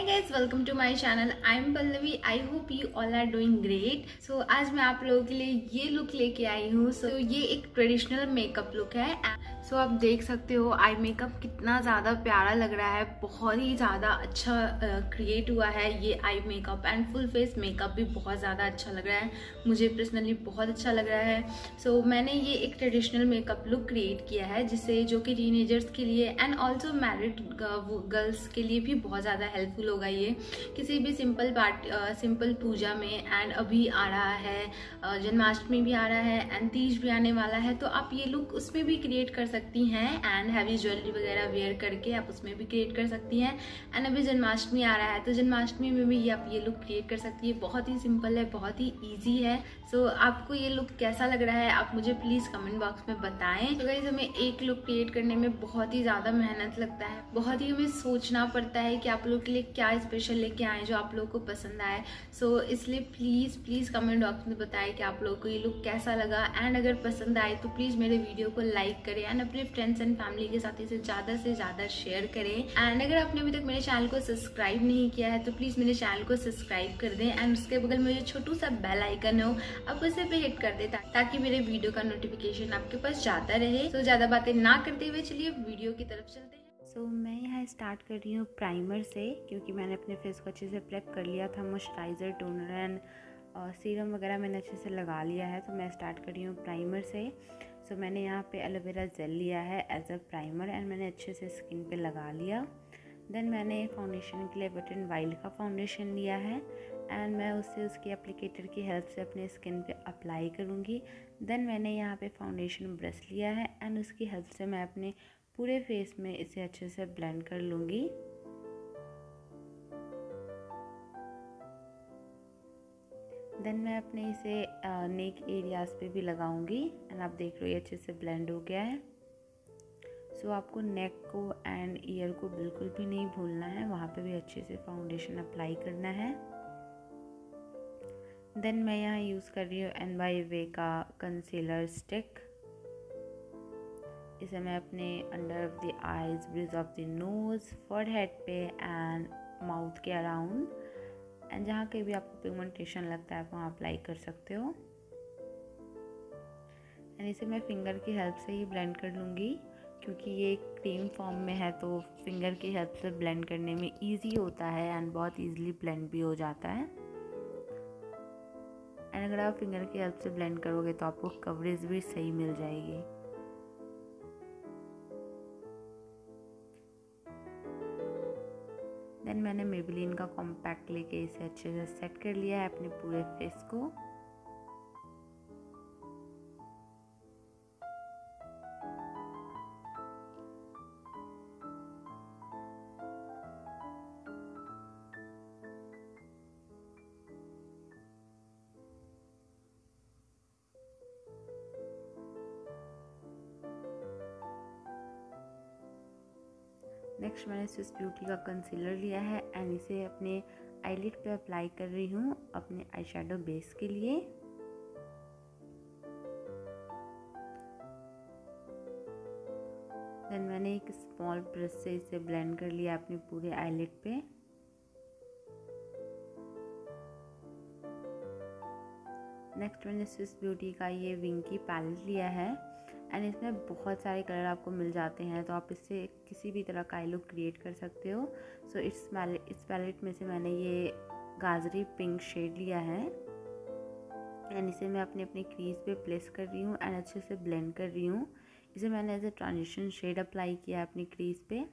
Hi guys welcome to my channel I am Pallavi I hope you all are doing great so आज मैं आप लोगों के लिए ये लुक लेके आई हूँ। सो so, ये एक ट्रेडिशनल मेकअप लुक है। सो आप देख सकते हो आई मेकअप कितना ज़्यादा प्यारा लग रहा है बहुत ही ज़्यादा अच्छा क्रिएट हुआ है ये eye makeup and full face makeup भी बहुत ज़्यादा अच्छा लग रहा है। मुझे पर्सनली बहुत अच्छा लग रहा है। सो so, मैंने ये एक ट्रेडिशनल मेकअप लुक क्रिएट किया है जिससे जो कि टीनेजर्स के लिए एंड ऑल्सो मैरिड गर्ल्स के लिए भी बहुत ज़्यादा हेल्पफुल होगा ये। किसी भी सिंपल पार्ट सिंपल पूजा में एंड अभी आ रहा है जन्माष्टमी भी आ रहा है एंड तीज भी आने वाला है तो आप ये लुक उसमें भी क्रिएट कर सकती हैं एंड हैवी ज्वेलरी वगैरह वेयर करके आप उसमें भी क्रिएट कर सकती हैं। एंड अभी जन्माष्टमी आ रहा है तो जन्माष्टमी में भी आप ये लुक क्रिएट कर सकती है। बहुत ही सिंपल है बहुत ही ईजी है। सो so, आपको ये लुक कैसा लग रहा है आप मुझे प्लीज़ कमेंट बॉक्स में बताएँ। तो गाइज़ हमें एक लुक क्रिएट करने में बहुत ही ज़्यादा मेहनत लगता है। बहुत ही हमें सोचना पड़ता है कि आप लोग के लिए क्या स्पेशल लेके आए जो आप लोगों को पसंद आए। सो so, इसलिए प्लीज़ प्लीज़ कमेंट बॉक्स में बताएँ कि आप लोगों को ये लुक कैसा लगा। एंड अगर पसंद आए तो प्लीज़ मेरे वीडियो को लाइक करें। एंड अपने फ्रेंड्स एंड फैमिली के साथ इसे ज़्यादा से ज़्यादा शेयर करें। एंड अगर आपने अभी तक मेरे चैनल को सब्सक्राइब नहीं किया है तो प्लीज़ मेरे चैनल को सब्सक्राइब कर दें एंड उसके बगल में जो छोटू सा बेल आइकन हो आप उसे भी हिट कर दें ताकि मेरे वीडियो का नोटिफिकेशन आपके पास जाता रहे। तो ज़्यादा बातें ना करते हुए चलिए वीडियो की तरफ़ चलते हैं। सो so, मैं यहाँ स्टार्ट कर रही हूँ प्राइमर से क्योंकि मैंने अपने फेस को अच्छे से प्रेप कर लिया था मॉइस्चराइज़र टोनर एंड सीरम वगैरह मैंने अच्छे से लगा लिया है तो मैं स्टार्ट कर रही हूँ प्राइमर से। सो so, मैंने यहाँ पे एलोवेरा जेल लिया है एज अ प्राइमर एंड मैंने अच्छे से स्किन पे लगा लिया। देन मैंने फाउंडेशन के लिए बटन वाइल्ड का फाउंडेशन लिया है एंड मैं उससे उसकी एप्लीकेटर की हेल्प से अपने स्किन पे अप्लाई करूँगी। देन मैंने यहाँ पे फाउंडेशन ब्रश लिया है एंड उसकी हेल्प से मैं अपने पूरे फेस में इसे अच्छे से ब्लेंड कर लूँगी। देन मैं अपने इसे नेक एरियाज़ पे भी लगाऊँगी। एंड आप देख रहे हो ये अच्छे से ब्लेंड हो गया है। सो so, आपको नेक को एंड ईयर को बिल्कुल भी नहीं भूलना है। वहाँ पे भी अच्छे से फाउंडेशन अप्लाई करना है। देन मैं यहाँ यूज़ कर रही हूँ एन बाई वे का कंसीलर स्टिक इसे मैं अपने under of the eyes bridge of the nose forehead पे एंड माउथ के अराउंड एंड जहाँ कहीं भी आपको पिगमेंटेशन लगता है, आप वहाँ अप्लाई कर सकते हो। एंड इसे मैं फिंगर की हेल्प से ही ब्लेंड कर लूँगी, क्योंकि ये क्रीम फॉर्म में है तो फिंगर की हेल्प से ब्लेंड करने में इजी होता है एंड बहुत इजीली ब्लेंड भी हो जाता है। एंड अगर आप फिंगर की हेल्प से ब्लेंड करोगे तो आपको कवरेज भी सही मिल जाएगी। देन मैंने मेबिलिन का कॉम्पैक्ट लेके इसे अच्छे से सेट कर लिया है अपने पूरे फेस को। नेक्स्ट मैंने स्विस ब्यूटी का कंसीलर लिया है एंड इसे अपने आईलिड पे अप्लाई कर रही हूँ अपने आई बेस के लिए। देन मैंने एक स्मॉल ब्रश से इसे ब्लेंड कर लिया अपने पूरे आईलिड पे। नेक्स्ट मैंने स्विस ब्यूटी का ये विंकी पैलेट लिया है। एंड इसमें बहुत सारे कलर आपको मिल जाते हैं तो आप इससे किसी भी तरह का आई लुक क्रिएट कर सकते हो। सो so, इस इस पैलेट में से मैंने ये गाजरी पिंक शेड लिया है। एंड इसे मैं अपने अपनी क्रीज पे प्लेस कर रही हूँ एंड अच्छे से ब्लेंड कर रही हूँ। इसे मैंने as a transition shade apply किया है अपनी क्रीज पे।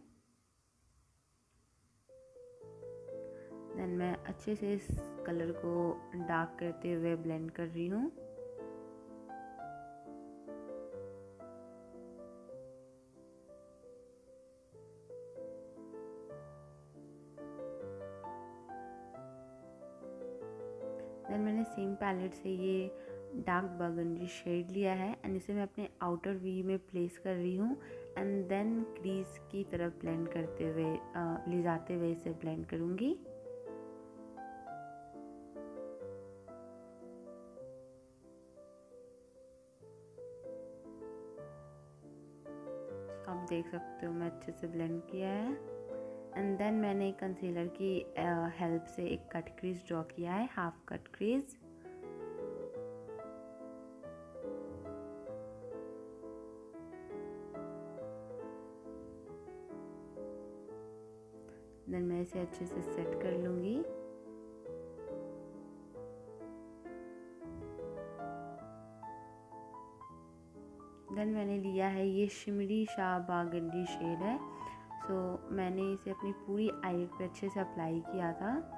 देन मैं अच्छे से इस कलर को डार्क करते हुए ब्लेंड कर रही हूँ। पैलेट से ये डार्क बर्गंडी शेड लिया है एंड इसे मैं अपने आउटर वी में प्लेस कर रही हूँ एंड देन क्रीज की तरफ़ ब्लेंड करते हुए ले जाते हुए इसे ब्लेंड करूँगी। आप देख सकते हो मैं अच्छे से ब्लेंड किया है। एंड देन मैंने कंसीलर की हेल्प uh, से एक कट क्रीज ड्रॉ किया है हाफ़ कट क्रीज देन मैं इसे अच्छे से सेट कर लूँगी। देन मैंने लिया है ये शिमरी शाह बागंडी शेड है। सो so, मैंने इसे अपनी पूरी आई पे अच्छे से अप्लाई किया था।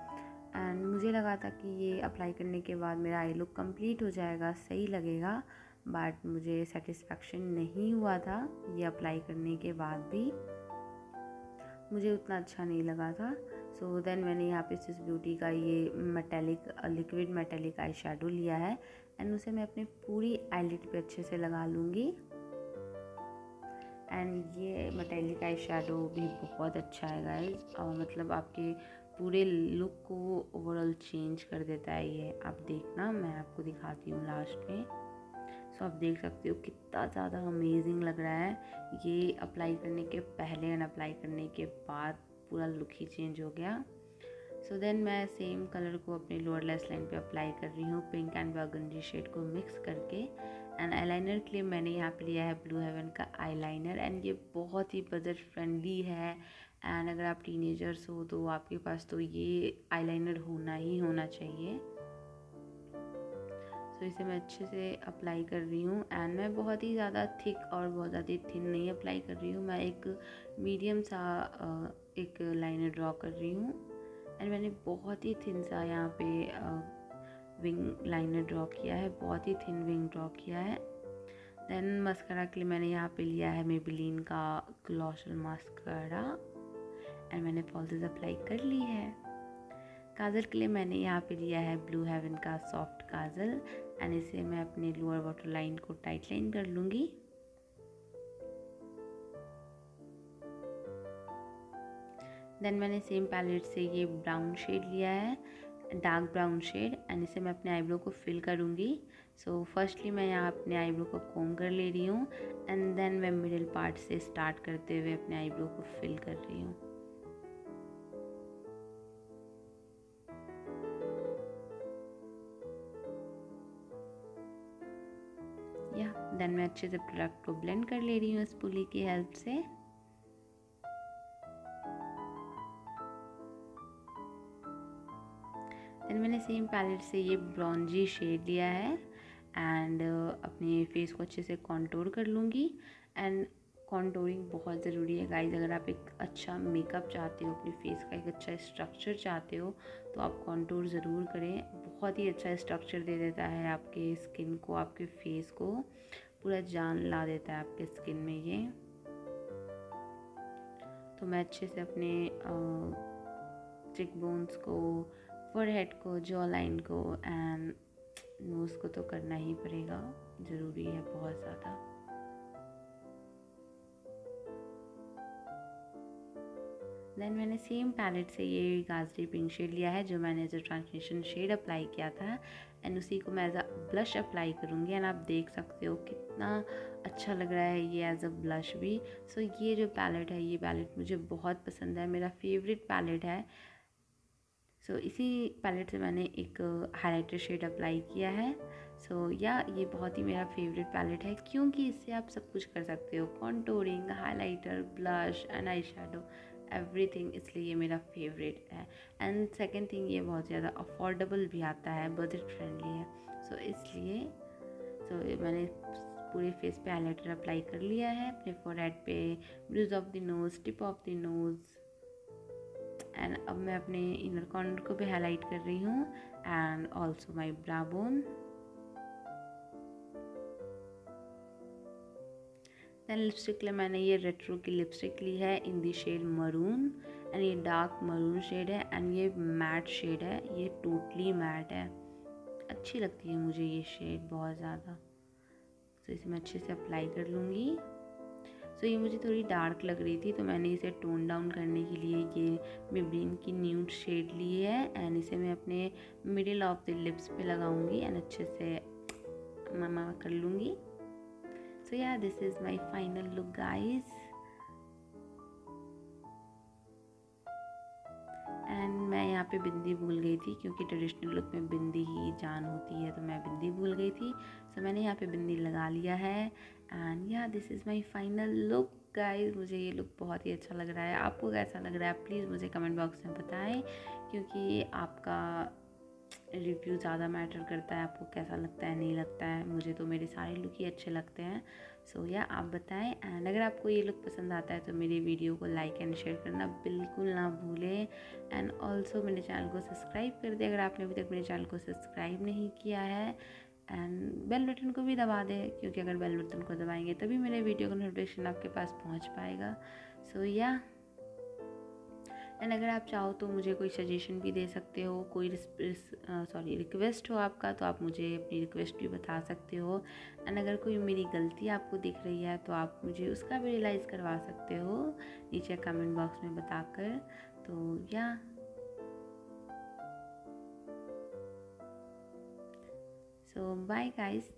एंड मुझे लगा था कि ये अप्लाई करने के बाद मेरा आई लुक कंप्लीट हो जाएगा सही लगेगा। बट मुझे सेटिस्फेक्शन नहीं हुआ था ये अप्लाई करने के बाद भी। मुझे उतना अच्छा नहीं लगा था। सो देन मैंने यहाँ पे सिस ब्यूटी का ये metallic liquid metallic eye shadow लिया है एंड उसे मैं अपनी पूरी आईलिड पे अच्छे से लगा लूँगी। एंड ये मेटेलिक आई शेडो भी बहुत अच्छा है गाइज़ और मतलब आपके पूरे लुक को ओवरऑल चेंज कर देता है ये। आप देखना, मैं आपको दिखाती हूँ लास्ट में। सो आप देख सकते हो कितना ज़्यादा अमेजिंग लग रहा है। ये अप्लाई करने के पहले एंड अप्लाई करने के बाद पूरा लुक ही चेंज हो गया। सो so देन मैं सेम कलर को अपने लोअर लेस लाइन पे अप्लाई कर रही हूँ पिंक एंड बर्गंडी शेड को मिक्स करके। एंड आईलाइनर के लिए मैंने यहाँ पे लिया है ब्लू हेवन का आईलाइनर एंड ये बहुत ही बजट फ्रेंडली है। एंड अगर आप टीनेजर्स हो तो आपके पास तो ये आईलाइनर होना ही होना चाहिए। तो इसे मैं अच्छे से अप्लाई कर रही हूँ एंड मैं बहुत ही ज़्यादा थिक और बहुत ज़्यादा थिन नहीं अप्लाई कर रही हूँ। मैं एक मीडियम सा एक लाइनर ड्रॉ कर रही हूँ एंड मैंने बहुत ही थिन सा यहाँ पे विंग लाइनर ड्रॉ किया है, बहुत ही थिन विंग ड्रॉ किया है। देन मस्करा के लिए मैंने यहाँ पे लिया है मेबिलीन का ग्लॉशल मस्करा एंड मैंने पॉल्सेस अप्लाई कर ली है। काजल के लिए मैंने यहाँ पे लिया है ब्लू हेवन का सॉफ्ट काजल एंड इसे मैं अपने लोअर वाटर लाइन को टाइट लाइन कर लूँगी। देन मैंने सेम पैलेट से ये ब्राउन शेड लिया है डार्क ब्राउन शेड एंड इसे मैं अपने आईब्रो को फिल करूँगी। सो फर्स्टली मैं यहाँ अपने आईब्रो को कोम कर ले रही हूँ एंड देन मैं मिडिल पार्ट से स्टार्ट करते हुए अपने आईब्रो को फिल कर रही हूँ। देन मैं अच्छे से प्रोडक्ट को ब्लेंड कर ले रही हूँ इस पुली की हेल्प से। देन मैंने सेम पैलेट से ये ब्रॉन्जी शेड लिया है एंड uh, अपने फेस को अच्छे से कॉन्टोर कर लूँगी। एंड कॉन्टोरिंग बहुत ज़रूरी है गाइज़ अगर आप एक अच्छा मेकअप चाहते हो अपने फेस का एक अच्छा स्ट्रक्चर चाहते हो तो आप कॉन्टोर ज़रूर करें। बहुत ही अच्छा स्ट्रक्चर दे देता है आपके स्किन को आपके फेस को। पूरा जान ला देता है आपके स्किन में ये। तो मैं अच्छे से अपने चिक बोन्स को फोरहेड को जॉ लाइन को एंड नोज़ को तो करना ही पड़ेगा। ज़रूरी है बहुत ज़्यादा। देन मैंने सेम पैलेट से ये गाजरी पिंक शेड लिया है, जो मैंने जो ट्रांसमिशन शेड अप्लाई किया था। एंड उसी को मैं एज अ ब्लश अप्लाई करूँगी एंड आप देख सकते हो कितना अच्छा लग रहा है ये एज अ ब्लश भी। सो so, ये जो पैलेट है ये पैलेट मुझे बहुत पसंद है मेरा फेवरेट पैलेट है। सो so, इसी पैलेट से मैंने एक हाईलाइटर शेड अप्लाई किया है। सो so, या ये बहुत ही मेरा फेवरेट पैलेट है क्योंकि इससे आप सब कुछ कर सकते हो। Contouring highlighter blush and eye shadow everything इसलिए ये मेरा फेवरेट है। एंड सेकेंड थिंग ये बहुत ज़्यादा अफोर्डेबल भी आता है बजट फ्रेंडली है। सो so, इसलिए सो so, मैंने पूरे फेस पे हाईलाइटर अप्लाई कर लिया है। अपने फोरहेड पे bridge of the nose tip of the nose and अब मैं अपने इनर कॉर्नर को भी हाईलाइट कर रही हूँ। And also my brow bone then lipstick लिए मैंने ये रेट्रो की लिपस्टिक ली है in the shade maroon and ये डार्क मरून शेड है एंड ये मैट शेड है ये टोटली मैट है। अच्छी लगती है मुझे ये शेड बहुत ज़्यादा। तो इसे मैं अच्छे से अप्लाई कर लूँगी। सो so, ये मुझे थोड़ी डार्क लग रही थी तो मैंने इसे टोन डाउन करने के लिए ये मेब्रीन की न्यूड शेड ली है एंड इसे मैं अपने मिडिल ऑफ़ द लिप्स पे लगाऊँगी एंड अच्छे से मामा कर लूँगी। So yeah this is my final look guys. And मैं यहाँ पे बिंदी भूल गई थी क्योंकि ट्रेडिशनल लुक में बिंदी ही जान होती है तो मैं बिंदी भूल गई थी। सो so, मैंने यहाँ पे बिंदी लगा लिया है। एंड या this is my final look guys मुझे ये लुक बहुत ही अच्छा लग रहा है। आपको कैसा लग रहा है? प्लीज़ मुझे कमेंट बॉक्स में बताएँ क्योंकि आपका रिव्यू ज़्यादा मैटर करता है आपको कैसा लगता है नहीं लगता है मुझे तो मेरे सारे लुक ही अच्छे लगते हैं। सो so, या आप बताएँ एंड अगर आपको ये लुक पसंद आता है तो मेरी वीडियो को लाइक एंड शेयर करना बिल्कुल ना भूलें। एंड ऑल्सो मेरे चैनल को सब्सक्राइब कर दें अगर आपने अभी तक मेरे चैनल को सब्सक्राइब नहीं किया है। एंड बेल बटन को भी दबा दें क्योंकि अगर बेल बटन को दबाएँगे तभी मेरे वीडियो का नोटिफिकेशन आपके पास पहुँच पाएगा। सो so, या yeah, एंड अगर आप चाहो तो मुझे कोई सजेशन भी दे सकते हो, कोई सॉरी रिक्वेस्ट हो आपका तो आप मुझे अपनी रिक्वेस्ट भी बता सकते हो। एंड अगर कोई मेरी गलती आपको दिख रही है तो आप मुझे उसका भी रियलाइज़ करवा सकते हो, नीचे कमेंट बॉक्स में बताकर। तो या सो बाय गाइस